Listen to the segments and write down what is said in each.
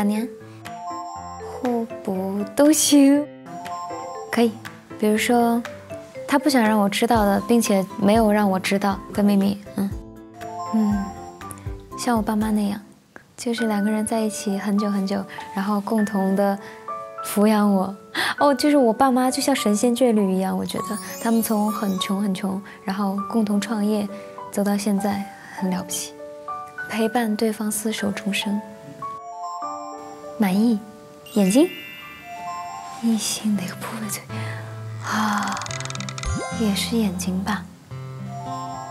两年，互补都行，可以。比如说，他不想让我知道的，并且没有让我知道的秘密，嗯嗯，像我爸妈那样，就是两个人在一起很久很久，然后共同的抚养我。哦，就是我爸妈就像神仙眷侣一样，我觉得他们从很穷很穷，然后共同创业，走到现在很了不起，陪伴对方厮守终生。满意，眼睛，异性哪个部位最啊？也是眼睛吧？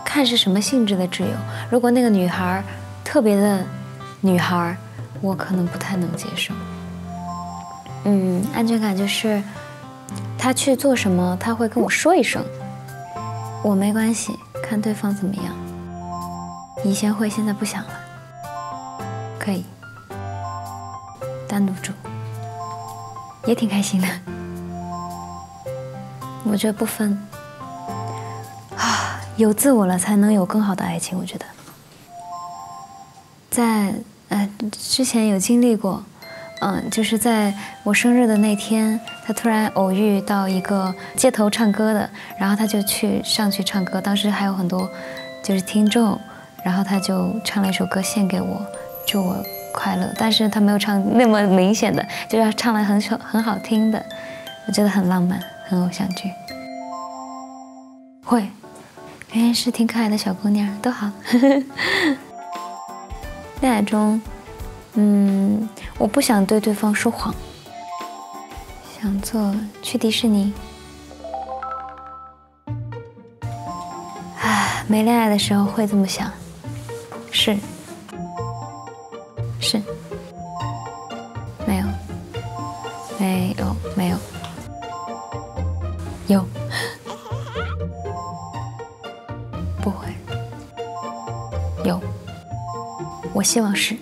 看是什么性质的挚友。如果那个女孩特别的女孩，我可能不太能接受。嗯，安全感就是他去做什么，他会跟我说一声，我没关系，看对方怎么样。以前会，现在不想了，可以单独住，也挺开心的。我觉得不分啊，有自我了才能有更好的爱情。我觉得，在呃之前有经历过。嗯，就是在我生日的那天，他突然偶遇到一个街头唱歌的，然后他就去上去唱歌。当时还有很多就是听众，然后他就唱了一首歌献给我，祝我快乐。但是他没有唱那么明显的，就是唱了很首很好听的，我觉得很浪漫，很偶像剧。会，原来是挺可爱的小姑娘，都好。恋爱中。嗯，我不想对对方说谎。想做去迪士尼。唉，没恋爱的时候会这么想。是。是。没有。没有，没有。有。不会。有。我希望是。